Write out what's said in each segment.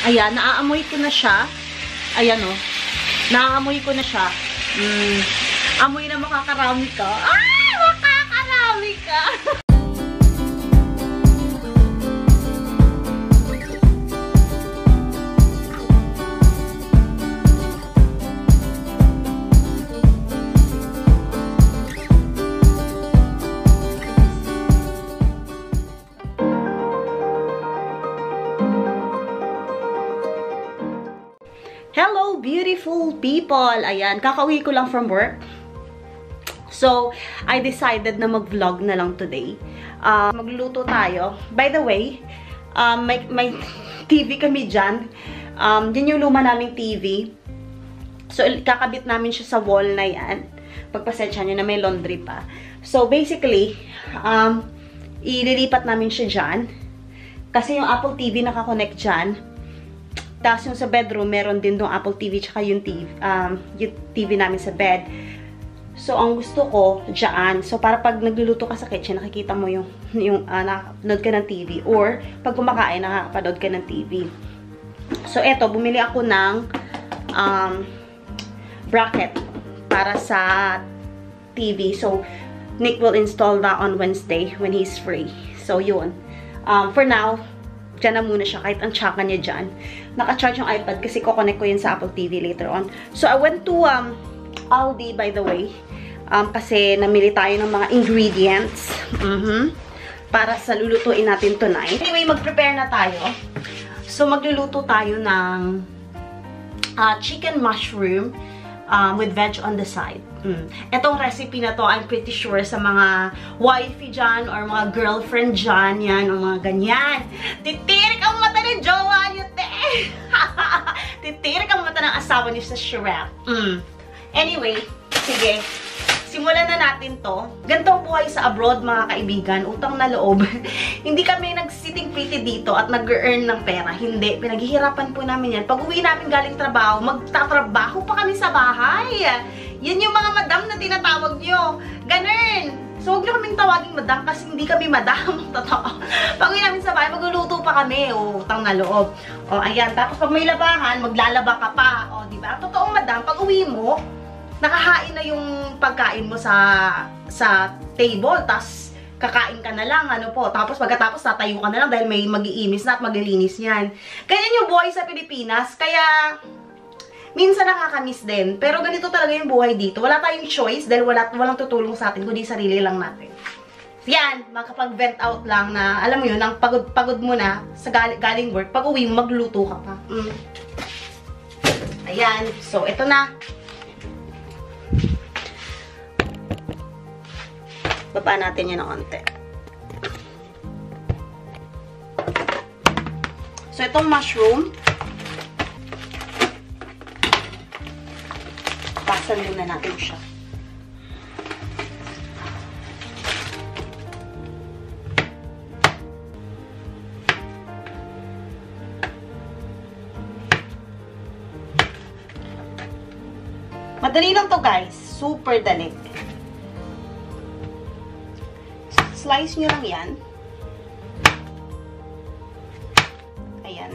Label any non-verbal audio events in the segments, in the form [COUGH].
Ayan, naaamoy ko na siya. Ayan. Oh. Naaamoy ko na siya. Mm, amoy na makakarami ka. Ah! Makakarami ka! [LAUGHS] beautiful people! Ayan, kakauwi ko lang from work. So, I decided na mag-vlog na lang today. Uh, magluluto tayo. By the way, um, may, may TV kami dyan. Um, yun yung luma naming TV. So, kakabit namin siya sa wall na yan. Pagpasensya nyo na may laundry pa. So, basically, um, ililipat namin siya dyan. Kasi yung Apple TV nakakonect dyan tapos yung sa bedroom, meron din dong Apple TV tsaka yung TV, um, yung TV namin sa bed. So, ang gusto ko, dyan. So, para pag nagluluto ka sa kitchen, nakikita mo yung, yung uh, nakapanood ka ng TV. Or, pag kumakain, nakakapanood ka ng TV. So, eto, bumili ako ng um, bracket para sa TV. So, Nick will install that on Wednesday when he's free. So, yun. Um, for now, Diyan na muna siya, kahit ang tsaka niya dyan. Naka-charge yung iPad kasi kukonek ko yun sa Apple TV later on. So, I went to um, Aldi, by the way. Um, kasi namili tayo ng mga ingredients. Mm -hmm, para sa lulutuin natin tonight. Anyway, mag-prepare na tayo. So, magluluto tayo ng uh, chicken mushroom um, with veg on the side. Mm. Etong recipe na to, I'm pretty sure sa mga wifey dyan or mga girlfriend dyan, yan, o mga ganyan. Titirik ang mata ng jowa niyo, te! [LAUGHS] Titirik ang mata ng asawa niyo sa shrimp. Mm. Anyway, sige simulan na natin to. Ganito ang buhay sa abroad, mga kaibigan. Utang na loob. [LAUGHS] Hindi kami nag-sitting pretty dito at nag-earn ng pera. Hindi. Pinaghihirapan po namin yan. Pag uwi namin galing trabaho, magtatrabaho pa kami sa bahay. Yan yung mga madam na tinatawag nyo. Ganun. So, huwag nyo kaming tawaging madam kasi hindi kami madam. [LAUGHS] Totoo. Pag uwi namin sa bahay, magluluto pa kami. O, utang na loob. O, ayan. Tapos pag may labahan, maglalaba ka pa. O, diba? Totoong madam, pag uwi mo, nakahain na yung pagkain mo sa sa table, tas kakain ka na lang, ano po. Tapos pagkatapos tatayo ka na lang dahil may mag-iimis na at maglilinis yan. Ganyan yung buhay sa Pilipinas, kaya minsan nakakamiss din. Pero ganito talaga yung buhay dito. Wala tayong choice dahil wala, walang tutulong sa atin, kundi sarili lang natin. Yan, makapag-vent out lang na, alam mo yun, ang pagod-pagod mo na sa gal galing work, pag uwi magluto ka pa. Mm. Ayan, so ito na. Baba natin yun ng konti. So, itong mushroom, basan muna natin siya. Madali lang to guys. Super dali. Slice nyo lang yan. Ayan.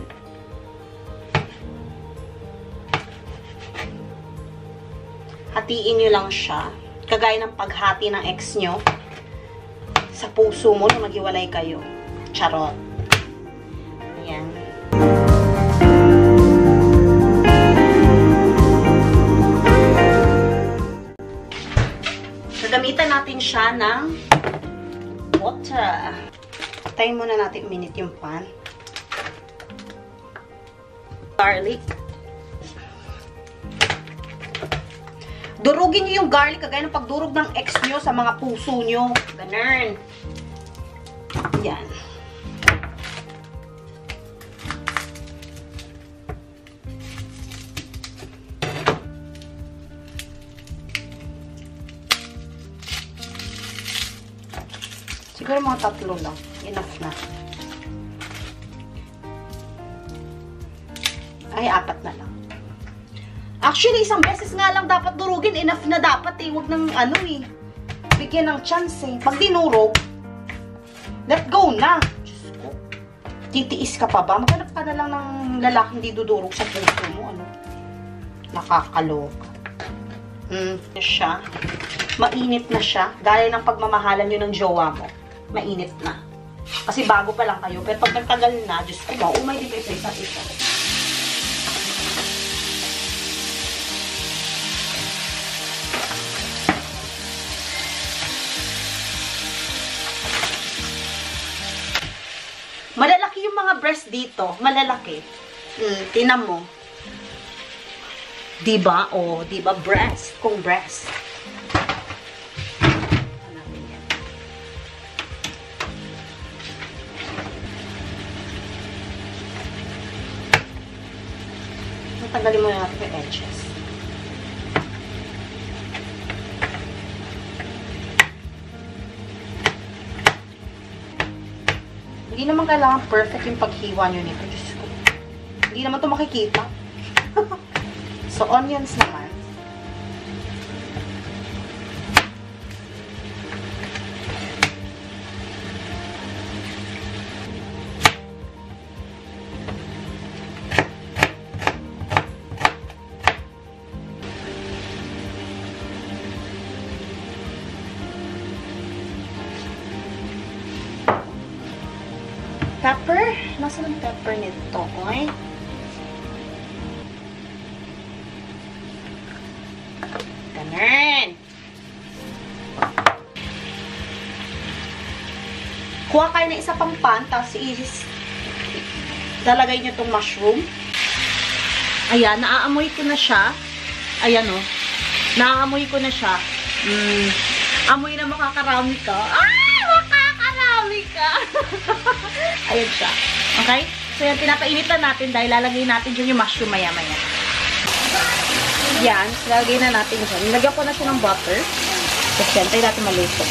Hatiin nyo lang siya. Kagaya ng paghati ng ex nyo sa puso mo na maghiwalay kayo. Charot. Ayan. Gagamitan natin siya ng water. Tayin muna natin minute yung pan. Garlic. Durugin nyo yung garlic kagaya ng pagdurog ng ex nyo sa mga puso nyo. Ganun. Yan. Siguro mga tatlo lang. Enough na. Ay, apat na lang. Actually, isang beses nga lang dapat durugin. Enough na dapat eh. Huwag nang ano eh. Bigyan ng chance eh. Pag dinurog, let go na. Diyos ko. Titiis ka pa ba? Maghanap ka na lang ng lalaking di dudurog sa puso mo, ano? Nakakaloka. Mm, siya. Mainit na siya. Gaya ng pagmamahalan nyo ng jowa mo. Mainit na. Kasi bago pa lang kayo. Pero pag nagtagal na, Diyos ko, maumay din kayo sa isa. Malalaki yung mga breast dito. Malalaki. Mm, tinan mo. Diba? O, oh, diba? Breast. Kung breast. Natanggalin mo natin yung edges. Hindi naman kailangan perfect yung paghiwa nyo nito. Diyos ko. Hindi naman to makikita. [LAUGHS] so, onions naman. Pepper? Nasaan ang pepper nito? Oy? Ganun. Kuha kayo ng isa pang pan, tapos is lalagay nyo itong mushroom. Ayan, naaamoy ko na siya. Ayan o. Oh. Naaamoy ko na siya. Mm, amoy na makakarami ka. Ah! Makakarami ka! [LAUGHS] Ayan siya. Okay? So, yan, pinapainitan natin dahil lalagay natin dyan yung mushroom maya-maya. Yan, lalagay na natin dyan. Nilagyan ko na siya ng butter. Tapos yan, tayo natin maluto.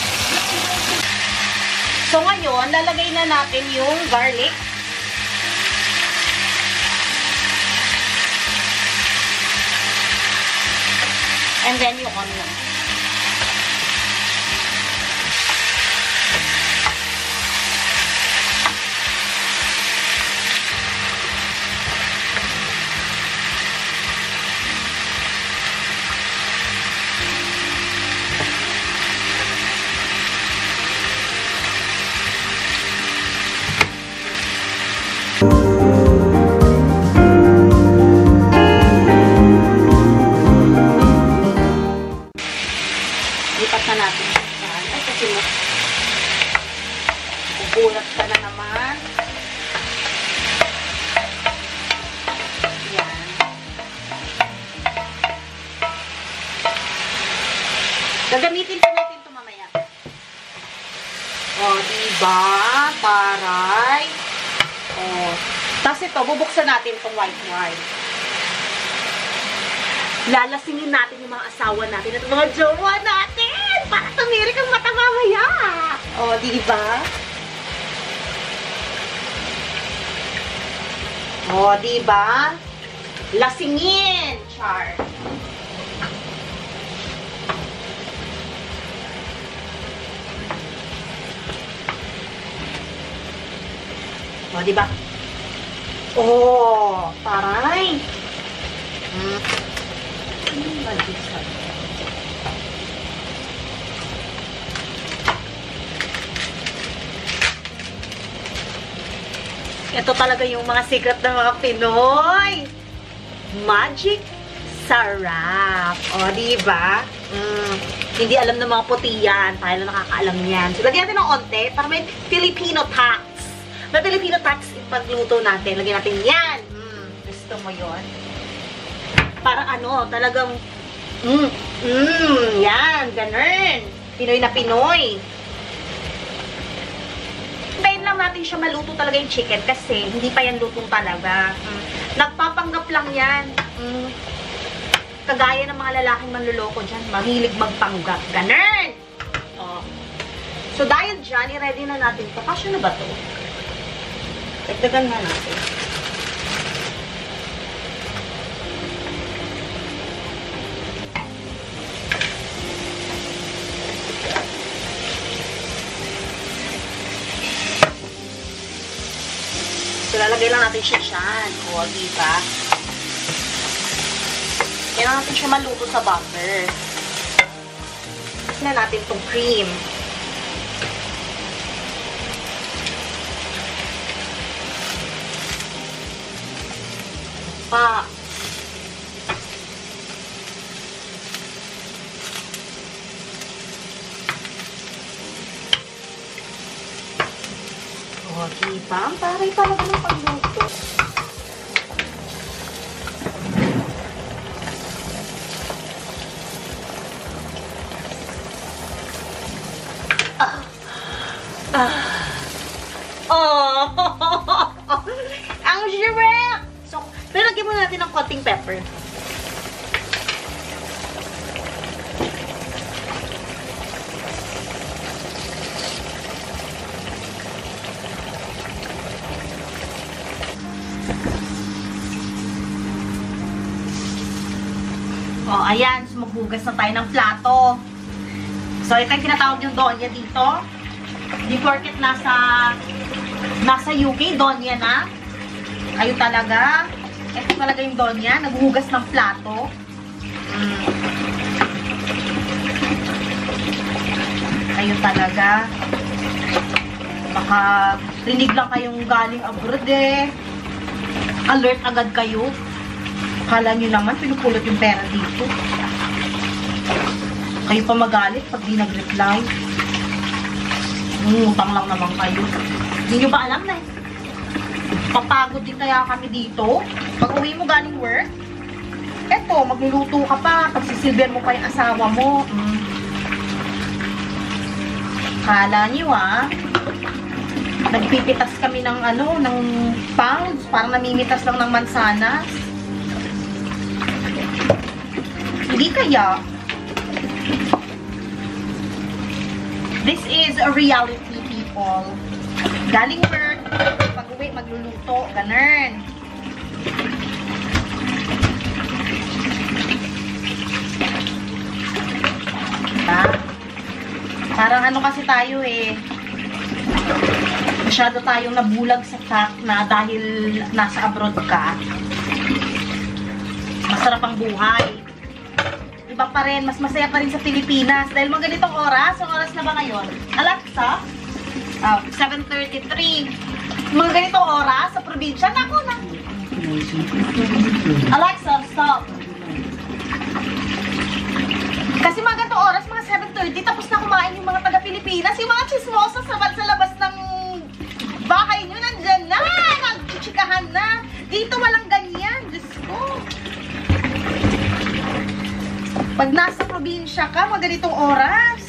So, ngayon, lalagay na natin yung garlic. And then, yung onion. Diba? Taray. O. Tapos ito, bubuksan natin itong white wine lalasingin natin yung mga asawa natin at mga jowa natin para tumirik ang mata mamaya. O, di ba? O, di ba? Lasingin, Char. O, di ba? Oh, taray. Hmm. Ito talaga yung mga secret ng mga Pinoy. Magic sarap. O, diba? Mm, hindi alam ng mga puti yan. Tayo lang nakakaalam yan. So, lagyan natin ng onte para may Filipino tax. May Filipino tax ipagluto natin. Lagyan natin yan. Mm, gusto mo yon para ano, talagang, mm, mm, yan, ganun. Pinoy na Pinoy. Hintayin lang natin siya maluto talaga yung chicken kasi hindi pa yan lutong talaga. Mm. Nagpapanggap lang yan. Mm. Kagaya ng mga lalaking manluloko dyan, mahilig magpanggap. Ganun! Oh. So, dahil dyan, i-ready na natin ito. Kasya na ba to? Dagdagan na natin. Lagay lang natin siya dyan. O, diba? Kailangan natin siya maluto sa butter. na natin itong cream. Pa. O, diba? Ang taray talaga ng pagluto. Oh, ayan. So, maghugas na tayo ng plato. So, ito yung tinatawag yung donya dito. Di porket nasa nasa UK, Donya na. Kayo talaga. Ito talaga yung Donya. Naghuhugas ng plato. Mm. Kayo talaga. Baka rinig lang kayong galing abroad eh. Alert agad kayo. Kala nyo naman, pinupulot yung pera dito. Kayo pa magalit pag di nag-reply. Ngutang lang naman kayo. Hindi nyo ba alam na? Papagod din kaya kami dito. Pag uwi mo galing work, eto, magluluto ka pa. Pagsisilbihan mo pa yung asawa mo. Mm. Kala nyo ah. Nagpipitas kami ng ano, ng pounds. Parang namimitas lang ng mansanas. Hindi kaya. This is a reality, people. Galing work, pag uwi, magluluto, ganun. Diba? Parang ano kasi tayo eh, masyado tayong nabulag sa fact na dahil nasa abroad ka, masarap ang buhay. Iba pa rin, mas masaya pa rin sa Pilipinas. Dahil mga ganitong oras, ang oras na ba ngayon? Alexa, oh, 7.33. Mga ganitong oras sa probinsya, naku na. Alexa, stop. Kasi mga ganitong oras, mga 7.30, tapos na kumain yung mga taga-Pilipinas. Yung mga chismosa sa, sa labas ng bahay nyo, nandyan na. Nagchichikahan na. Dito walang ganyan. Diyos ko. Pag nasa probinsya ka, mga ganitong oras.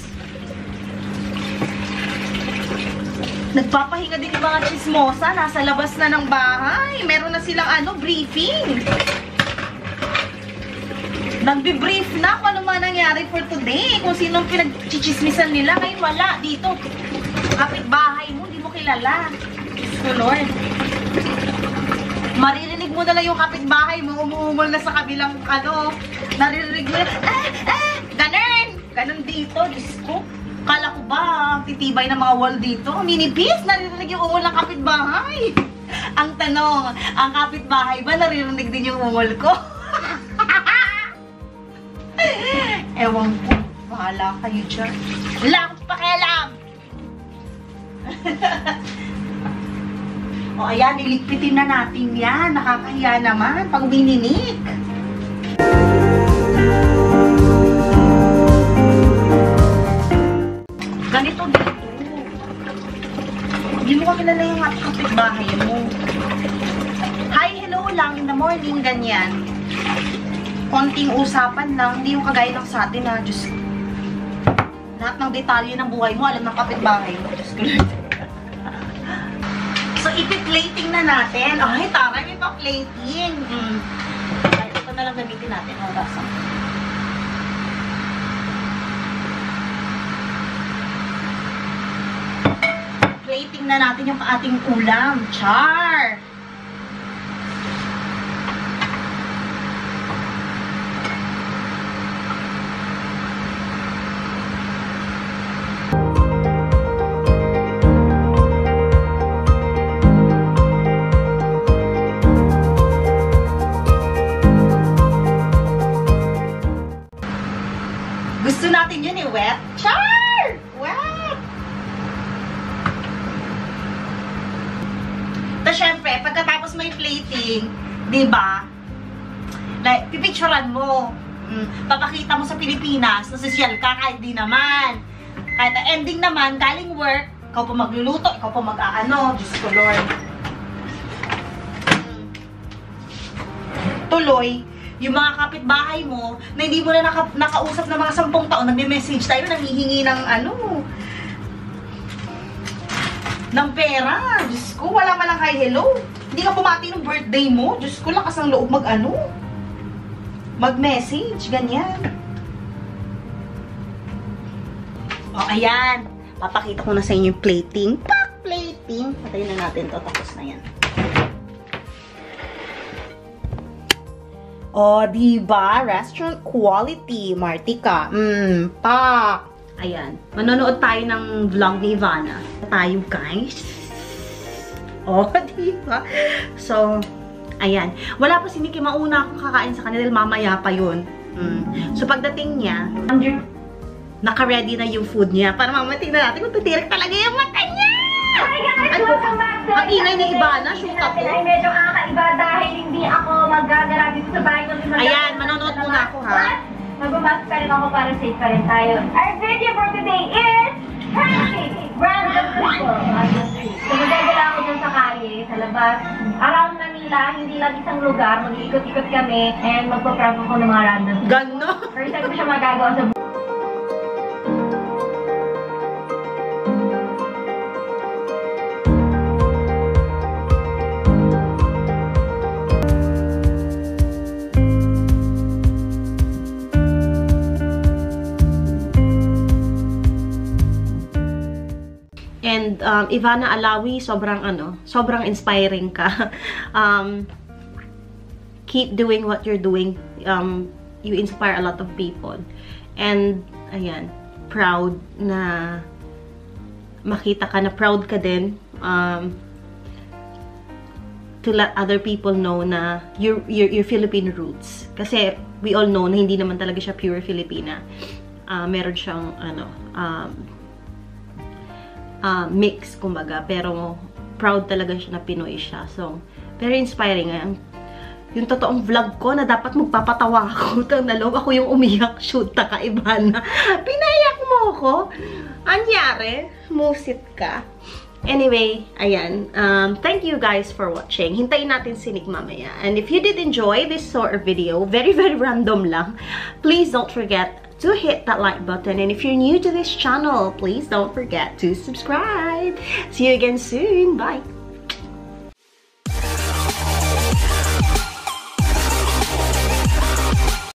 Nagpapahinga din yung mga chismosa. Nasa labas na ng bahay. Meron na silang ano, briefing. Nagbe-brief na kung ano man nangyari for today. Kung sinong pinagchichismisan nila. Ngayon wala. Dito, kapitbahay mo, hindi mo kilala. Lord. Maririnig mo na lang yung kapitbahay mo, umuumol na sa kabilang, ano, naririnig mo na, eh, eh, ganun, ganun dito, Diyos ko. Kala ko ba, titibay ng mga wall dito, minipis, naririnig yung umol ng kapitbahay. Ang tanong, ang kapitbahay ba naririnig din yung umol ko? [LAUGHS] Ewan ko, bahala kayo dyan. Wala akong pakialam. [LAUGHS] O ayan, niligpitin na natin yan. Nakakahiya naman pag wininik. Ganito dito. Hindi mo kakilala yung kapitbahay mo. Hi, hello lang in the morning, ganyan. Konting usapan lang, hindi yung kagaya lang sa atin na, Diyos lahat ng detalye ng buhay mo, alam ng kapitbahay mo. Diyos ko ipi-plating na natin. Ay, taray, may pa-plating. Mm. Ay, ito na lang gamitin natin. Orasan. Plating na natin yung ating ulam. Char! Plating, di ba? Like, pipicturean mo. Mm, papakita mo sa Pilipinas, nasosyal ka kahit di naman. Kahit ending naman, galing work, ikaw pa magluluto, ikaw pa mag-aano, Diyos ko Lord. Mm. Tuloy, yung mga kapitbahay mo, na hindi mo na naka, nakausap ng mga sampung taon, nagme-message tayo, nanghihingi ng ano, ng pera. Diyos ko, wala man lang kay hello. Hindi ka bumati ng birthday mo. Diyos ko, lakas ng loob mag-ano. Mag-message, ganyan. O, ayan. Papakita ko na sa inyo yung plating. Pak! Plating. Patayin na natin to. Tapos na yan. O, diba? Restaurant quality. Martika. Mmm, pak! Ayan. Manonood tayo ng vlog ni Ivana. Tayo, guys. [LAUGHS] O, diba? So, ayan. Wala pa si Nikki. Mauna akong kakain sa kanila. Mamaya pa yun. Mm. So, pagdating niya, under, naka-ready na yung food niya. Para mamaya tingnan natin kung titirik talaga yung mata niya! Ano? Welcome back to Ang ingay ni Ivana, Video shoot ako. Ay medyo kakaiba dahil hindi ako magagala dito sa bahay. Ayan, manonood muna ako, ha? Magbumas pa rin ako para safe pa rin tayo. Our video for today is Happy Random People. So magagala ako dyan sa kalye, sa labas. Around Manila, hindi lang isang lugar. Mag-iikot-ikot kami and magpa-prank ako ng mga random people. Gano? First time ko siya magagawa sa And um, Ivana Alawi, sobrang ano, sobrang inspiring ka. [LAUGHS] um, keep doing what you're doing. Um, you inspire a lot of people. And, ayan, proud na makita ka na proud ka din. Um, to let other people know na your, your, your Philippine roots. Kasi we all know na hindi naman talaga siya pure Filipina. Ah, meron siyang, ano, um, uh, mix, kumbaga. Pero, proud talaga siya na Pinoy siya. So, very inspiring. Ang, yung totoong vlog ko na dapat magpapatawa ako. [LAUGHS] Tang nalog ako yung umiyak. Shoot, ka, iba na. [LAUGHS] Pinayak mo ako. Anyari, musit ka. Anyway, ayan. Um, thank you guys for watching. Hintayin natin si Nick mamaya. And if you did enjoy this sort of video, very, very random lang, please don't forget to hit that like button. And if you're new to this channel, please don't forget to subscribe. See you again soon. Bye!